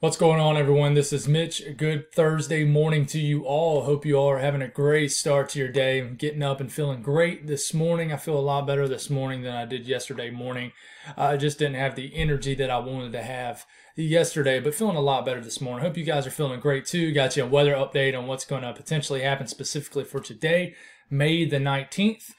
What's going on, everyone? This is Mitch. Good Thursday morning to you all. Hope you all are having a great start to your day. I'm getting up and feeling great this morning. I feel a lot better this morning than I did yesterday morning. I just didn't have the energy that I wanted to have yesterday, but feeling a lot better this morning. Hope you guys are feeling great too. Got you a weather update on what's going to potentially happen specifically for today, May the 19th.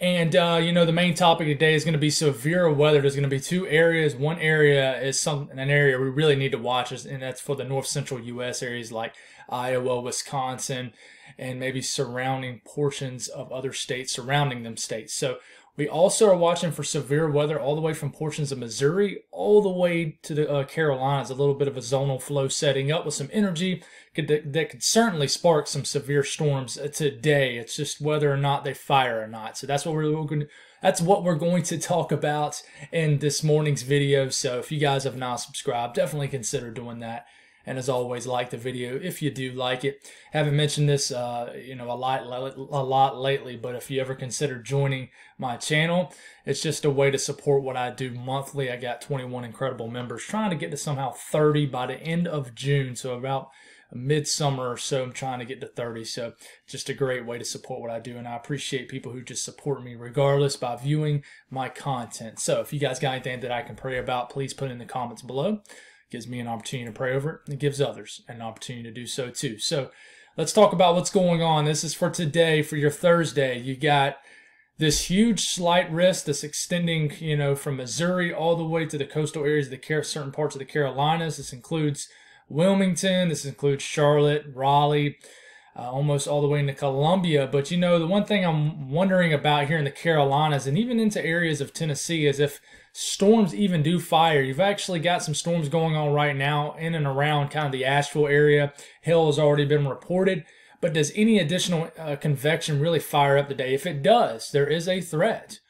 And, uh, you know, the main topic today is going to be severe weather. There's going to be two areas. One area is some, an area we really need to watch, is and that's for the north central U.S. areas like Iowa, Wisconsin, and maybe surrounding portions of other states surrounding them states. So we also are watching for severe weather all the way from portions of Missouri all the way to the uh, Carolinas. A little bit of a zonal flow setting up with some energy could, that could certainly spark some severe storms uh, today. It's just whether or not they fire or not. So that's what we're. That's what we're going to talk about in this morning's video. So if you guys have not subscribed, definitely consider doing that. And as always, like the video if you do like it. Haven't mentioned this, uh, you know, a lot, a lot lately, but if you ever consider joining my channel, it's just a way to support what I do monthly. I got 21 incredible members, trying to get to somehow 30 by the end of June. So about midsummer or so. I'm trying to get to 30. So just a great way to support what I do. And I appreciate people who just support me regardless by viewing my content. So if you guys got anything that I can pray about, please put in the comments below gives me an opportunity to pray over it. It gives others an opportunity to do so too. So let's talk about what's going on. This is for today, for your Thursday. You got this huge slight risk that's extending, you know, from Missouri all the way to the coastal areas of the care, certain parts of the Carolinas. This includes Wilmington. This includes Charlotte, Raleigh, uh, almost all the way into Columbia. But you know, the one thing I'm wondering about here in the Carolinas and even into areas of Tennessee is if storms even do fire. You've actually got some storms going on right now in and around kind of the Asheville area. Hail has already been reported. But does any additional uh, convection really fire up today? If it does, there is a threat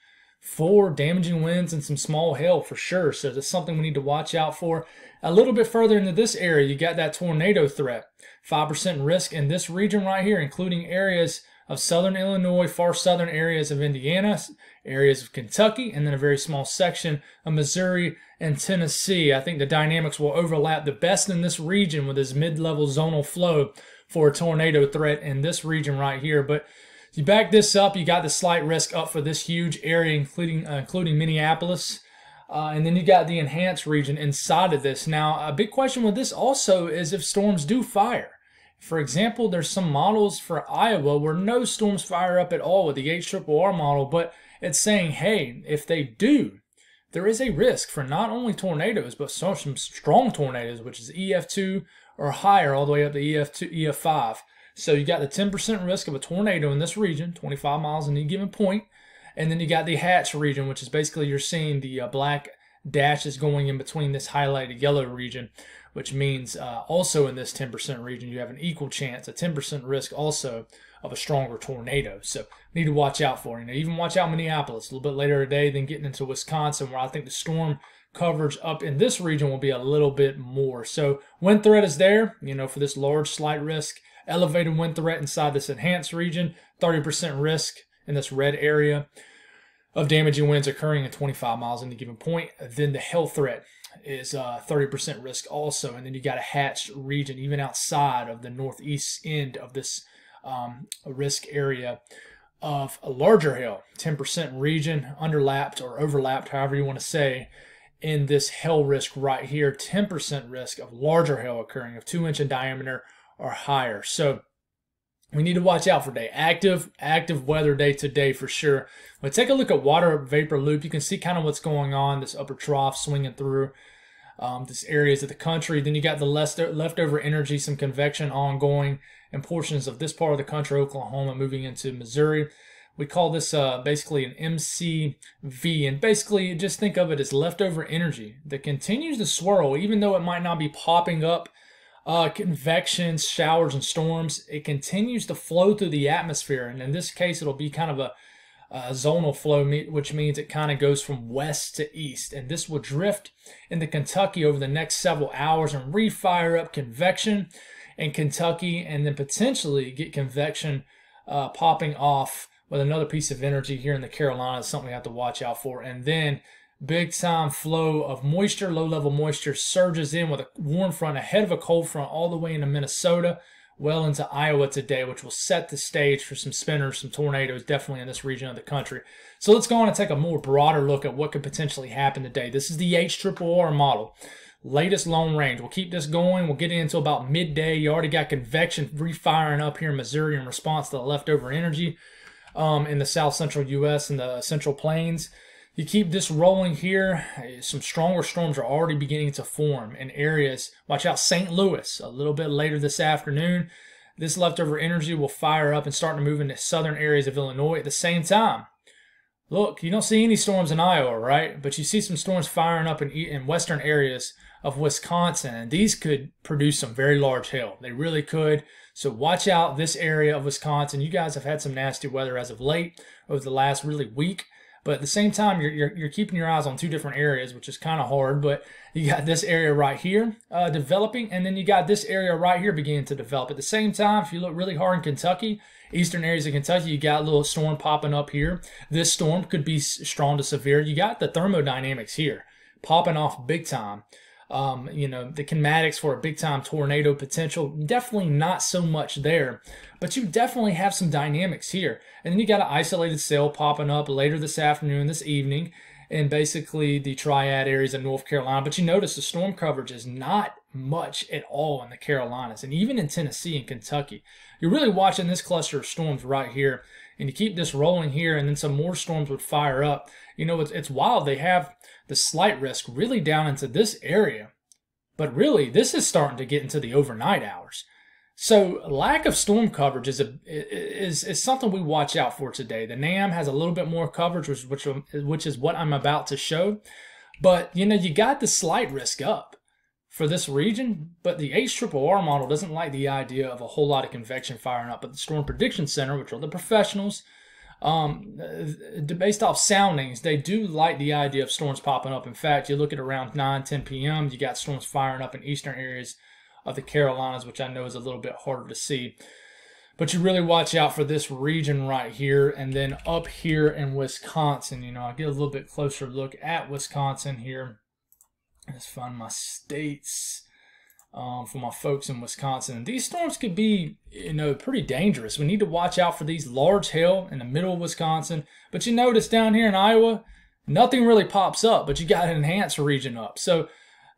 for damaging winds and some small hail for sure. So that's something we need to watch out for. A little bit further into this area, you got that tornado threat. 5% risk in this region right here, including areas of southern Illinois, far southern areas of Indiana, areas of Kentucky, and then a very small section of Missouri and Tennessee. I think the dynamics will overlap the best in this region with this mid-level zonal flow for a tornado threat in this region right here. But you back this up, you got the slight risk up for this huge area, including uh, including Minneapolis. Uh, and then you got the enhanced region inside of this. Now, a big question with this also is if storms do fire. For example, there's some models for Iowa where no storms fire up at all with the HRRR model, but it's saying, hey, if they do, there is a risk for not only tornadoes, but some, strong tornadoes, which is EF2 or higher, all the way up to EF2, EF5. So you got the 10% risk of a tornado in this region, 25 miles in any given. And then you got the hatch region, which is basically you're seeing the uh, black dashes going in between this highlighted yellow region which means uh, also in this 10% region, you have an equal chance, a 10% risk also of a stronger tornado. So need to watch out for. You know, even watch out Minneapolis a little bit later today, then getting into Wisconsin, where I think the storm coverage up in this region will be a little bit more. So wind threat is there, you know, for this large slight risk. Elevated wind threat inside this enhanced region, 30% risk in this red area of damaging winds occurring at 25 miles in a given point. Then the hail threat is uh, 30% risk also. And then you got a hatched region even outside of the northeast end of this um, risk area of a larger hail, 10% region underlapped or overlapped, however you want to say, in this hail risk right here, 10% risk of larger hail occurring of two inch in diameter or higher. So we need to watch out for day. Active, active weather day today for sure. But take a look at water vapor loop. You can see kind of what's going on, this upper trough swinging through um, this areas of the country. Then you got the leftover energy, some convection ongoing in portions of this part of the country, Oklahoma, moving into Missouri. We call this uh, basically an MCV, and basically just think of it as leftover energy that continues to swirl, even though it might not be popping up uh, convections, showers, and storms. It continues to flow through the atmosphere, and in this case, it'll be kind of a, a zonal flow, which means it kind of goes from west to east, and this will drift into Kentucky over the next several hours and refire up convection in Kentucky, and then potentially get convection uh, popping off with another piece of energy here in the Carolinas, something we have to watch out for, and then big time flow of moisture, low level moisture surges in with a warm front ahead of a cold front all the way into Minnesota, well into Iowa today, which will set the stage for some spinners, some tornadoes, definitely in this region of the country. So let's go on and take a more broader look at what could potentially happen today. This is the HRRR model. Latest long range. We'll keep this going. We'll get into about midday. You already got convection refiring up here in Missouri in response to the leftover energy um, in the south central U.S. and the central plains. You keep this rolling here. Uh, some stronger storms are already beginning to form in areas. Watch out, St. Louis, a little bit later this afternoon. This leftover energy will fire up and start to move into southern areas of Illinois at the same time. Look, you don't see any storms in Iowa, right? But you see some storms firing up in, in western areas of Wisconsin, and these could produce some very large hail. They really could. So watch out this area of Wisconsin. You guys have had some nasty weather as of late over the last really week. But at the same time, you're, you're, you're keeping your eyes on two different areas, which is kind of hard. But you got this area right here uh, developing, and then you got this area right here beginning to develop. At the same time, if you look really hard in Kentucky, eastern areas of Kentucky, you got a little storm popping up here. This storm could be strong to severe. You got the thermodynamics here popping off big time. Um, you know, the kinematics for a big time tornado potential, definitely not so much there, but you definitely have some dynamics here. And then you got an isolated cell popping up later this afternoon, this evening, in basically the triad areas of North Carolina. But you notice the storm coverage is not much at all in the Carolinas and even in Tennessee and Kentucky. You're really watching this cluster of storms right here and you keep this rolling here and then some more storms would fire up. You know, it's, it's wild. They have the slight risk really down into this area. But really, this is starting to get into the overnight hours. So lack of storm coverage is a is is something we watch out for today. The NAM has a little bit more coverage, which which which is what I'm about to show. But you know, you got the slight risk up for this region, but the HRRR model doesn't like the idea of a whole lot of convection firing up. But the Storm Prediction Center, which are the professionals, um, based off soundings, they do like the idea of storms popping up. In fact, you look at around 9, 10 p.m., you got storms firing up in eastern areas of the Carolinas, which I know is a little bit harder to see. But you really watch out for this region right here. And then up here in Wisconsin, you know, I'll get a little bit closer look at Wisconsin here. Let's find my states um, for my folks in Wisconsin. These storms could be, you know, pretty dangerous. We need to watch out for these large hail in the middle of Wisconsin. But you notice down here in Iowa, nothing really pops up, but you got an enhanced region up. So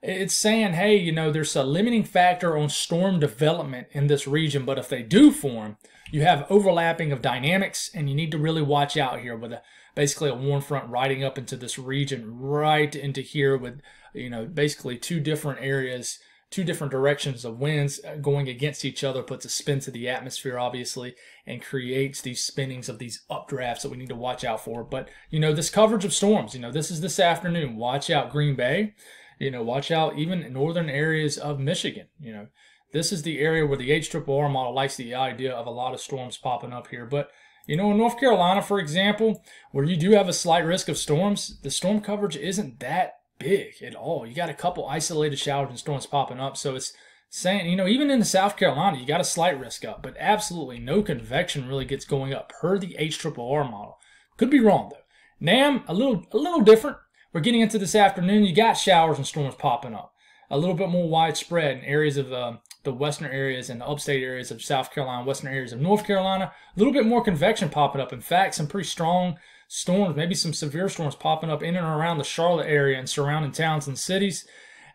it's saying, hey, you know, there's a limiting factor on storm development in this region, but if they do form, you have overlapping of dynamics, and you need to really watch out here with a basically a warm front riding up into this region, right into here with, you know, basically two different areas two different directions of winds uh, going against each other puts a spin to the atmosphere, obviously, and creates these spinnings of these updrafts that we need to watch out for. But, you know, this coverage of storms, you know, this is this afternoon. Watch out, Green Bay. You know, watch out even northern areas of Michigan. You know, this is the area where the HRRR model likes the idea of a lot of storms popping up here. But, you know, in North Carolina, for example, where you do have a slight risk of storms, the storm coverage isn't that big at all. You got a couple isolated showers and storms popping up. So it's saying, you know, even in South Carolina, you got a slight risk up, but absolutely no convection really gets going up per the HRRR model. Could be wrong though. NAM, a little, a little different. We're getting into this afternoon. You got showers and storms popping up. A little bit more widespread in areas of uh, the western areas and the upstate areas of South Carolina, western areas of North Carolina. A little bit more convection popping up. In fact, some pretty strong storms, maybe some severe storms popping up in and around the Charlotte area and surrounding towns and cities.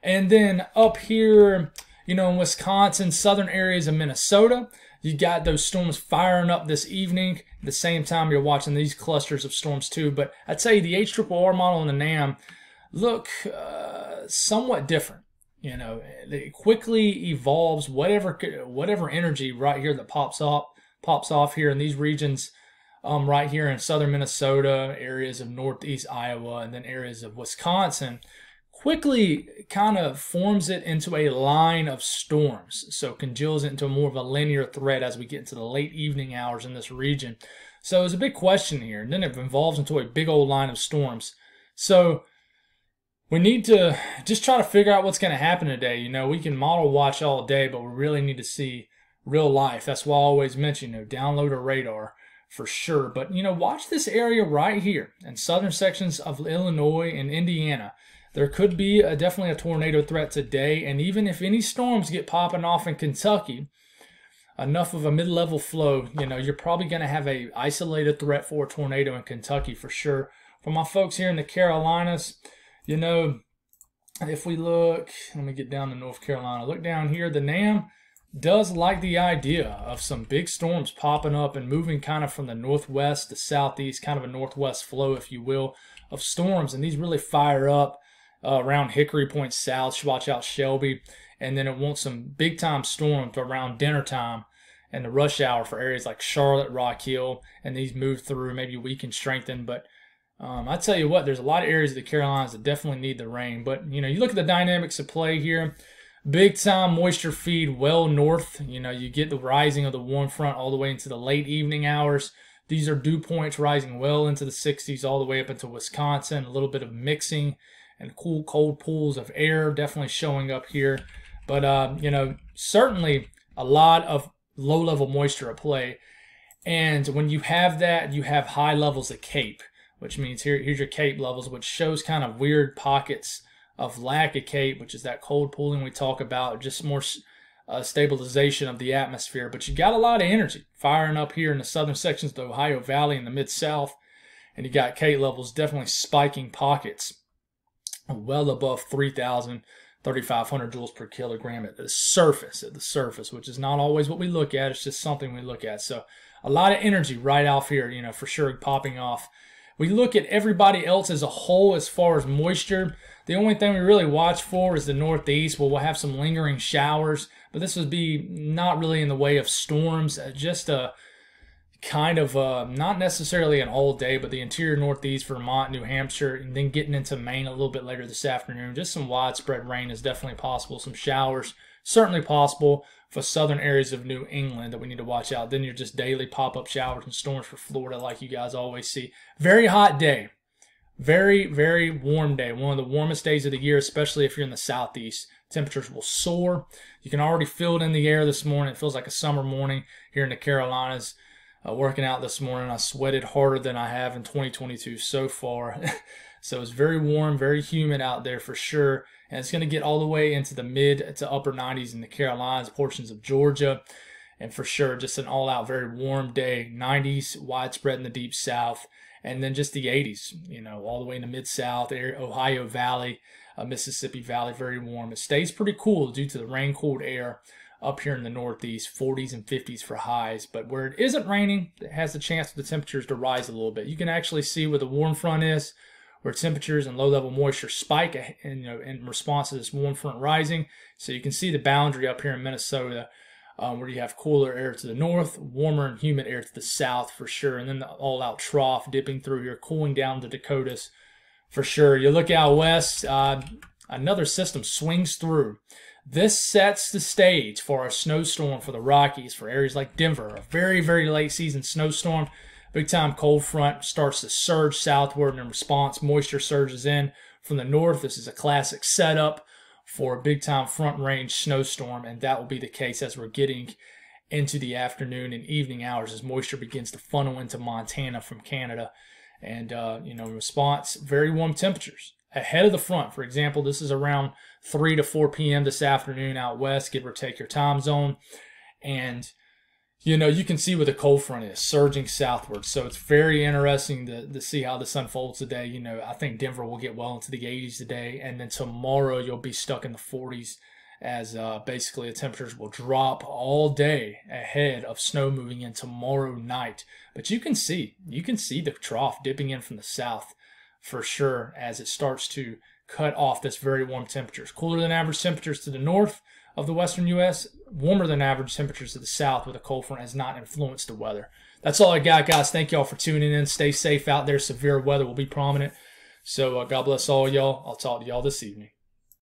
And then up here, you know, in Wisconsin, southern areas of Minnesota, you got those storms firing up this evening. At the same time, you're watching these clusters of storms too. But I'd say the HRRR model and the NAM look uh, somewhat different. You know, it quickly evolves whatever whatever energy right here that pops up pops off here in these regions um, right here in southern Minnesota, areas of northeast Iowa, and then areas of Wisconsin, quickly kind of forms it into a line of storms. So congeals it into more of a linear thread as we get into the late evening hours in this region. So it's a big question here. And then it evolves into a big old line of storms. So we need to just try to figure out what's going to happen today. You know, we can model watch all day, but we really need to see real life. That's why I always mention, you know, download a radar for sure. But, you know, watch this area right here in southern sections of Illinois and Indiana. There could be a, definitely a tornado threat today. And even if any storms get popping off in Kentucky, enough of a mid-level flow, you know, you're probably going to have a isolated threat for a tornado in Kentucky for sure. For my folks here in the Carolinas, you know, if we look, let me get down to North Carolina. Look down here, the NAM does like the idea of some big storms popping up and moving kind of from the northwest to southeast, kind of a northwest flow, if you will, of storms. And these really fire up uh, around Hickory Point South, watch out Shelby. And then it wants some big time storms around dinner time and the rush hour for areas like Charlotte, Rock Hill. And these move through, maybe weaken, strengthen. But um, I tell you what, there's a lot of areas of the Carolinas that definitely need the rain. But, you know, you look at the dynamics of play here. Big time moisture feed well north. You know, you get the rising of the warm front all the way into the late evening hours. These are dew points rising well into the 60s all the way up into Wisconsin. A little bit of mixing and cool, cold pools of air definitely showing up here. But, uh, you know, certainly a lot of low level moisture at play. And when you have that, you have high levels of CAPE, which means here, here's your CAPE levels, which shows kind of weird pockets of CAPE, which is that cold pooling we talk about, just more uh, stabilization of the atmosphere. But you got a lot of energy firing up here in the southern sections of the Ohio Valley and the Mid South. And you got CAPE levels definitely spiking pockets well above 3,000, 3,500 joules per kilogram at the surface, at the surface, which is not always what we look at. It's just something we look at. So a lot of energy right off here, you know, for sure popping off. We look at everybody else as a whole as far as moisture. The only thing we really watch for is the northeast, where we'll have some lingering showers, but this would be not really in the way of storms, uh, just a kind of uh, not necessarily an all day, but the interior northeast, Vermont, New Hampshire, and then getting into Maine a little bit later this afternoon. Just some widespread rain is definitely possible. Some showers certainly possible for southern areas of New England that we need to watch out. Then you're just daily pop up showers and storms for Florida, like you guys always see. Very hot day. Very, very warm day. One of the warmest days of the year, especially if you're in the southeast. Temperatures will soar. You can already feel it in the air this morning. It feels like a summer morning here in the Carolinas uh, working out this morning. I sweated harder than I have in 2022 so far. so it's very warm, very humid out there for sure. And it's going to get all the way into the mid to upper 90s in the Carolinas, portions of Georgia. And for sure, just an all out, very warm day. 90s widespread in the deep south. And then just the 80s, you know, all the way in the mid south, Ohio Valley, uh, Mississippi Valley, very warm. It stays pretty cool due to the rain cooled air up here in the Northeast, 40s and 50s for highs. But where it isn't raining, it has the chance for the temperatures to rise a little bit. You can actually see where the warm front is, where temperatures and low level moisture spike in, you know, in response to this warm front rising. So you can see the boundary up here in Minnesota. Um, where you have cooler air to the north, warmer and humid air to the south for sure, and then the all-out trough dipping through here, cooling down the Dakotas for sure. You look out west, uh, another system swings through. This sets the stage for a snowstorm for the Rockies, for areas like Denver, a very, very late season snowstorm. Big time cold front starts to surge southward, and in response, moisture surges in from the north. This is a classic setup for a big time front range snowstorm, and that will be the case as we're getting into the afternoon and evening hours as moisture begins to funnel into Montana from Canada. And, uh, you know, in response, very warm temperatures ahead of the front. For example, this is around 3 to 4 p.m. this afternoon out west, give or take your time zone. And, you know, you can see where the cold front is surging southward. So it's very interesting to, to see how this unfolds today. You know, I think Denver will get well into the 80s today. And then tomorrow you'll be stuck in the 40s as uh, basically the temperatures will drop all day ahead of snow moving in tomorrow night. But you can see, you can see the trough dipping in from the south for sure as it starts to cut off this very warm temperatures. Cooler than average temperatures to the north of the western U.S., warmer than average temperatures to the south with a cold front has not influenced the weather. That's all I got, guys. Thank y'all for tuning in. Stay safe out there. Severe weather will be prominent. So uh, God bless all y'all. I'll talk to y'all this evening.